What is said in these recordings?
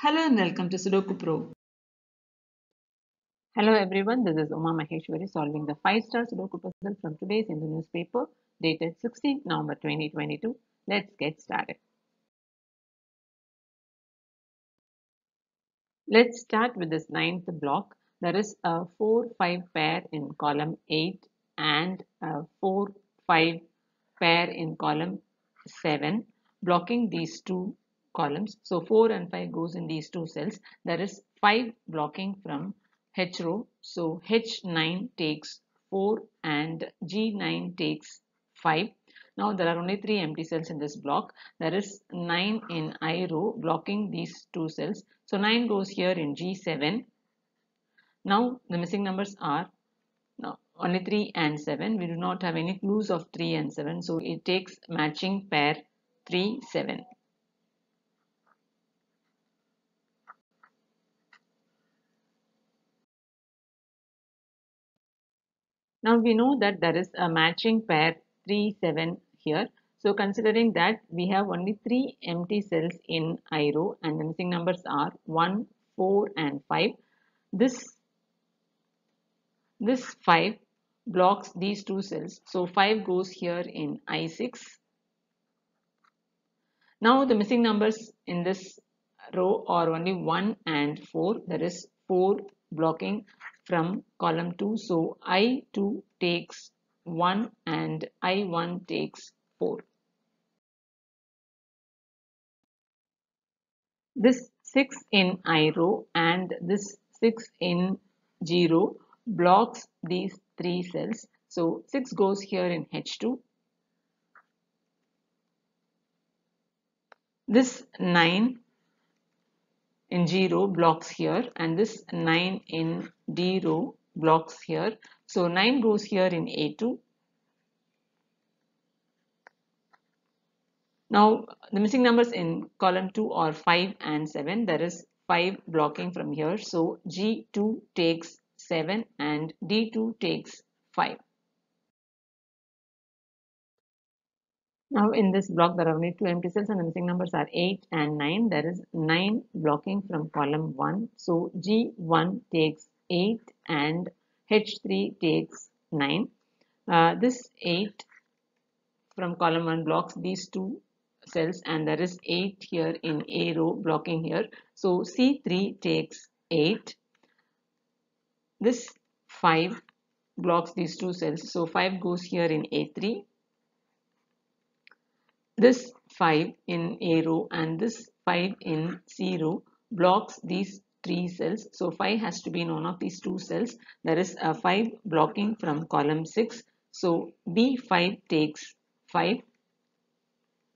Hello and welcome to Sudoku Pro. Hello everyone, this is Uma Maheshwari solving the 5-star Sudoku puzzle from today's Hindu newspaper dated 16th November 2022. Let's get started. Let's start with this ninth block. There is a 4-5 pair in column 8 and a 4-5 pair in column 7 blocking these two columns. So 4 and 5 goes in these two cells. There is 5 blocking from H row. So H9 takes 4 and G9 takes 5. Now there are only 3 empty cells in this block. There is 9 in I row blocking these two cells. So 9 goes here in G7. Now the missing numbers are now only 3 and 7. We do not have any clues of 3 and 7. So it takes matching pair 3, 7. Now we know that there is a matching pair 3, 7 here. So considering that we have only 3 empty cells in I row and the missing numbers are 1, 4 and 5. This, this 5 blocks these two cells. So 5 goes here in I6. Now the missing numbers in this row are only 1 and 4. There is 4 blocking from column 2. So I2 takes 1 and I1 takes 4. This 6 in I row and this 6 in G row blocks these three cells. So 6 goes here in H2. This 9 in G row blocks here and this 9 in D row blocks here. So 9 goes here in A2. Now the missing numbers in column 2 are 5 and 7. There is 5 blocking from here. So G2 takes 7 and D2 takes 5. Now in this block there are only two empty cells and the missing numbers are 8 and 9. There is 9 blocking from column 1. So G1 takes 8 and H3 takes 9. Uh, this 8 from column 1 blocks these two cells and there is 8 here in A row blocking here. So C3 takes 8. This 5 blocks these two cells. So 5 goes here in A3 this 5 in A row and this 5 in C row blocks these three cells. So 5 has to be in one of these two cells. There is a 5 blocking from column 6. So B5 takes 5.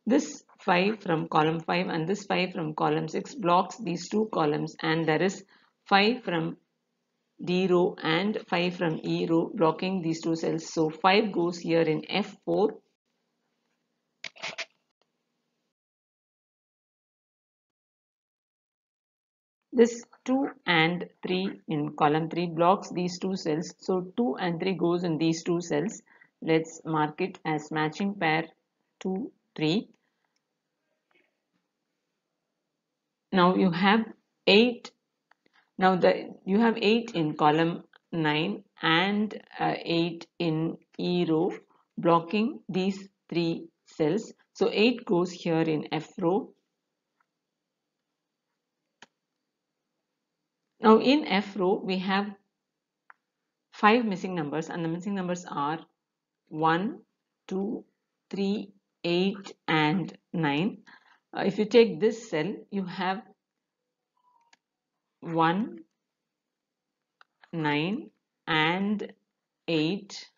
This 5 from column 5 and this 5 from column 6 blocks these two columns and there is 5 from D row and 5 from E row blocking these two cells. So 5 goes here in F4 This 2 and 3 in column 3 blocks these two cells. So 2 and 3 goes in these two cells. Let's mark it as matching pair 2, 3. Now you have 8. Now the you have 8 in column 9 and uh, 8 in E row blocking these three cells. So 8 goes here in F row Now in F row we have 5 missing numbers and the missing numbers are 1, 2, 3, 8 and 9. Uh, if you take this cell you have 1, 9 and 8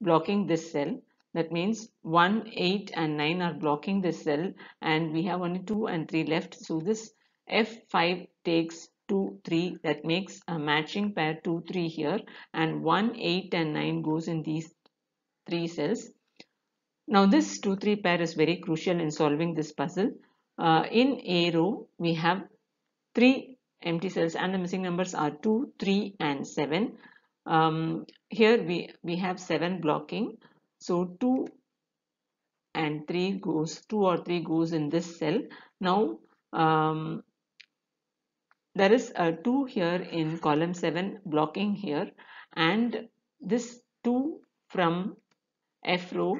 blocking this cell. That means 1, 8 and 9 are blocking this cell and we have only 2 and 3 left. So this F5 takes 2 3 that makes a matching pair 2 3 here and 1 8 and 9 goes in these three cells. Now this 2 3 pair is very crucial in solving this puzzle. Uh, in a row we have three empty cells and the missing numbers are 2 3 and 7 um, here we we have 7 blocking. So 2 and 3 goes 2 or 3 goes in this cell. Now um, there is a 2 here in column 7 blocking here and this 2 from F row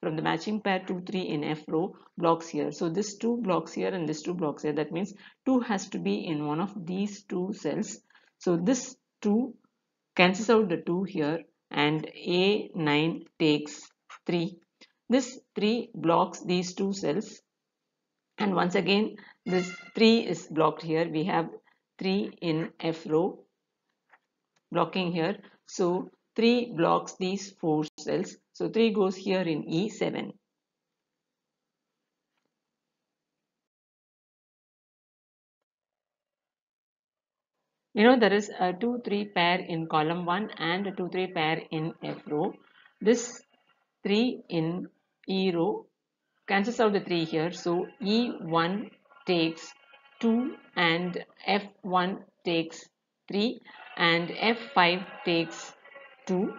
from the matching pair 2 3 in F row blocks here. So this 2 blocks here and this 2 blocks here that means 2 has to be in one of these two cells. So this 2 cancels out the 2 here and A9 takes 3 this 3 blocks these two cells and once again this 3 is blocked here. We have 3 in F row. Blocking here. So 3 blocks these 4 cells. So 3 goes here in E7 you know there is a 2 3 pair in column 1 and a 2 3 pair in F row. This 3 in E row cancels out the 3 here. So E1 takes 2 and F1 takes 3 and F5 takes 2.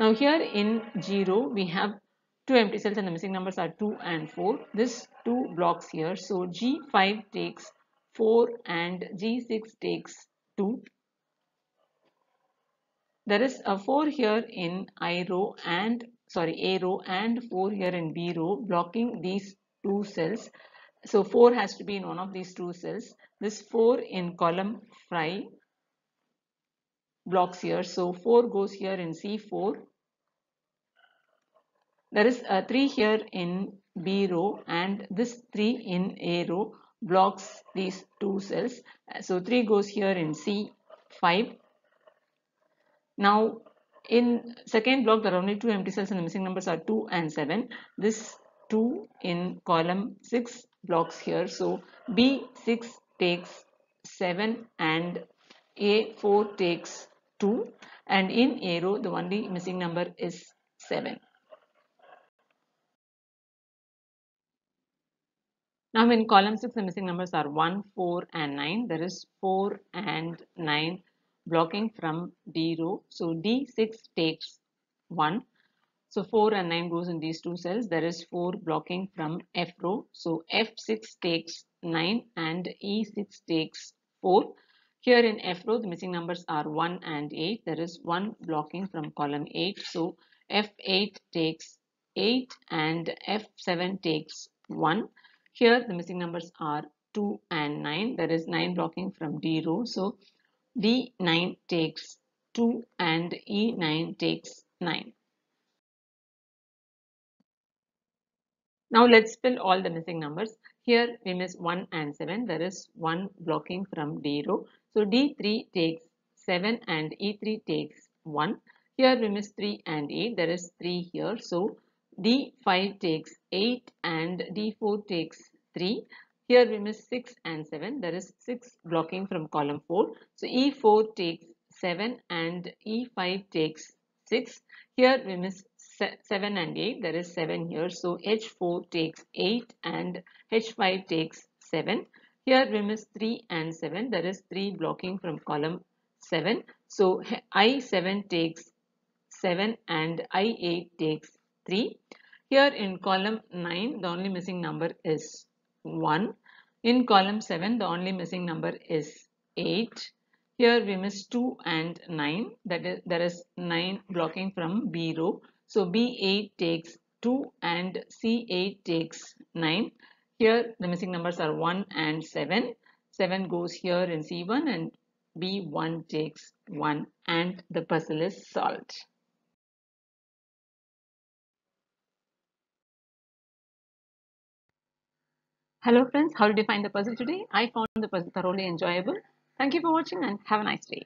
Now here in 0 we have two empty cells and the missing numbers are 2 and 4. This 2 blocks here so G5 takes 4 and G6 takes 2. There is a 4 here in I row and sorry A row and 4 here in B row blocking these two cells so 4 has to be in one of these two cells. This 4 in column 5 blocks here. So 4 goes here in C4 there is a 3 here in B row and this 3 in A row blocks these two cells. So 3 goes here in C5 now in second block there are only two empty cells and the missing numbers are 2 and 7 this 2 in column 6 blocks here so b6 takes 7 and a4 takes 2 and in a row the only missing number is 7 now in column 6 the missing numbers are 1 4 and 9 there is 4 and 9 blocking from D row. So D6 takes 1. So 4 and 9 goes in these two cells. There is 4 blocking from F row. So F6 takes 9 and E6 takes 4. Here in F row the missing numbers are 1 and 8. There is 1 blocking from column 8. So F8 takes 8 and F7 takes 1. Here the missing numbers are 2 and 9. There is 9 blocking from D row. So D9 takes 2 and E9 takes 9. Now let's fill all the missing numbers. Here we miss 1 and 7. There is 1 blocking from D row. So D3 takes 7 and E3 takes 1. Here we miss 3 and 8. There is 3 here. So D5 takes 8 and D4 takes 3. Here we miss 6 and 7. There is 6 blocking from column 4. So E4 takes 7 and E5 takes 6. Here we miss 7 and 8. There is 7 here. So H4 takes 8 and H5 takes 7. Here we miss 3 and 7. There is 3 blocking from column 7. So I7 takes 7 and I8 takes 3. Here in column 9, the only missing number is 1. In column 7, the only missing number is 8. Here we miss 2 and 9. That is, there is 9 blocking from B row. So B8 takes 2 and C8 takes 9. Here the missing numbers are 1 and 7. 7 goes here in C1 and B1 takes 1 and the puzzle is solved. Hello friends, how did you find the puzzle today? I found the puzzle thoroughly enjoyable. Thank you for watching and have a nice day.